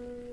Um,